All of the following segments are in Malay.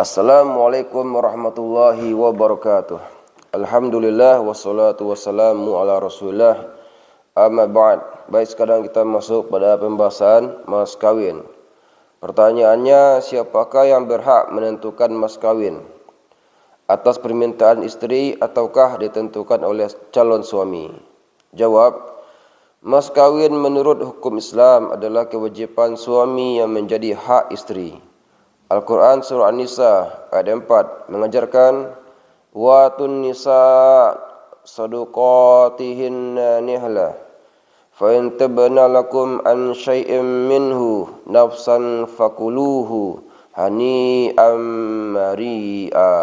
Assalamualaikum warahmatullahi wabarakatuh. Alhamdulillah wassalatu wassalamu ala Rasulillah. Amma ba'd. Baik sekarang kita masuk pada pembahasan mas kawin. Pertanyaannya, siapakah yang berhak menentukan mas kawin? Atas permintaan istri ataukah ditentukan oleh calon suami? Jawab, mas kawin menurut hukum Islam adalah kewajipan suami yang menjadi hak istri. Al-Quran surah An-Nisa ayat 4 mengajarkan wa tun nisa sadaqatihin nihla fa in tabna lakum an shay'in minhu nafsan fakuluhu hani amri'a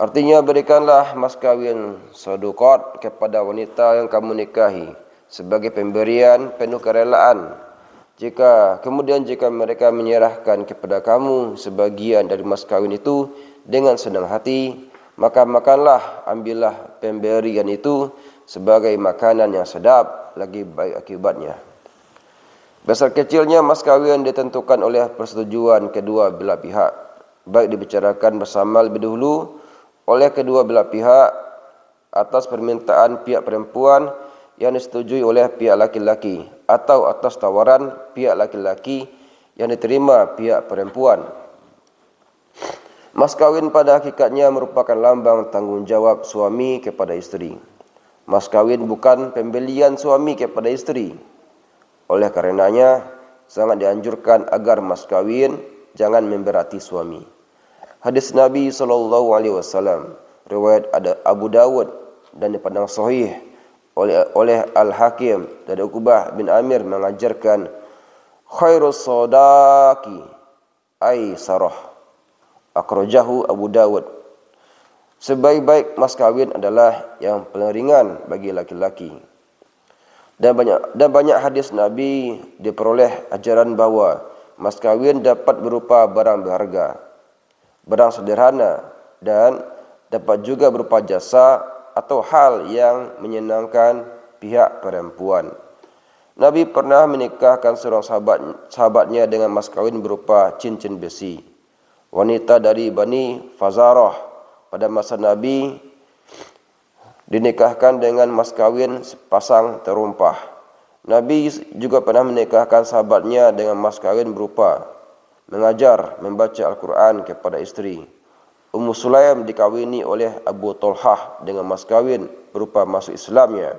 Artinya berikanlah mas kawin sadaqat kepada wanita yang kamu nikahi sebagai pemberian penuh kerelaan jika kemudian jika mereka menyerahkan kepada kamu sebagian dari mas kawin itu dengan senang hati, maka makanlah, ambillah pemberian itu sebagai makanan yang sedap lagi baik akibatnya. Besar kecilnya mas kawin ditentukan oleh persetujuan kedua belah pihak. Baik dibicarakan bersama lebih dahulu oleh kedua belah pihak atas permintaan pihak perempuan yang disetujui oleh pihak laki-laki atau atas tawaran pihak laki-laki yang diterima pihak perempuan. Mas kawin pada hakikatnya merupakan lambang tanggungjawab suami kepada istri. Mas kawin bukan pembelian suami kepada istri. Oleh karenanya, sangat dianjurkan agar mas kawin jangan memberati suami. Hadis Nabi SAW, riwayat ada Abu Dawud dan dipandang sahih oleh oleh Al Hakim dari Uqbah bin Amir mengajarkan khairus sadaqi ai sarah. Akrajahu Abu Dawud. Sebaik-baik mas kawin adalah yang paling ringan bagi laki-laki. Dan banyak dan banyak hadis Nabi diperoleh ajaran bahawa mas kawin dapat berupa barang berharga barang sederhana dan dapat juga berupa jasa atau hal yang menyenangkan pihak perempuan. Nabi pernah menikahkan seorang sahabat sahabatnya dengan mas kawin berupa cincin besi. Wanita dari Bani Fazarah pada masa Nabi dinikahkan dengan mas kawin sepasang terumpah. Nabi juga pernah menikahkan sahabatnya dengan mas kawin berupa mengajar membaca Al-Quran kepada istri. Ummu Sulaim dikawini oleh Abu Talhah dengan mas kawin berupa masuk Islamnya.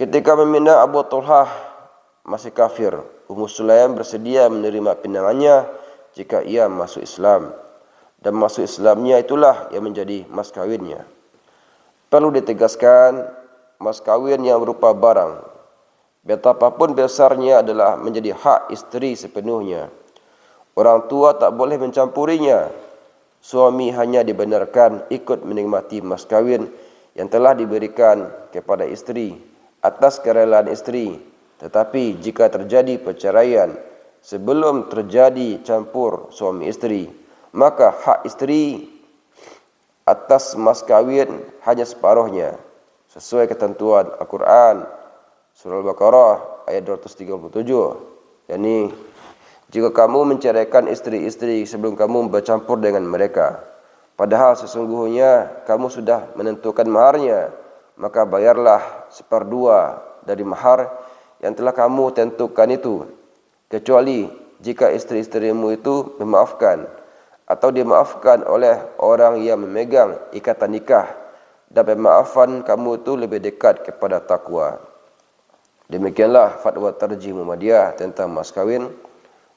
Ketika memindah Abu Talhah masih kafir, Ummu Sulaim bersedia menerima pinangannya jika ia masuk Islam. Dan masuk Islamnya itulah yang menjadi mas kawinnya. Perlu ditegaskan, mas kawin yang berupa barang. Betapapun besarnya adalah menjadi hak istri sepenuhnya. Orang tua tak boleh mencampurinya suami hanya dibenarkan ikut menikmati mas kawin yang telah diberikan kepada istri atas kerelaan istri tetapi jika terjadi perceraian sebelum terjadi campur suami istri maka hak istri atas mas kawin hanya separuhnya. Sesuai ketentuan Al-Quran surah Al-Baqarah ayat 237 yakni jika kamu menceraikan istri-istri sebelum kamu bercampur dengan mereka, padahal sesungguhnya kamu sudah menentukan maharnya, maka bayarlah seperdua dari mahar yang telah kamu tentukan itu. Kecuali jika istri-istrimu itu memaafkan atau dimaafkan oleh orang yang memegang ikatan nikah dan pemaafan kamu itu lebih dekat kepada takwa. Demikianlah fatwa terjih Muhammadiyah tentang mas kawin.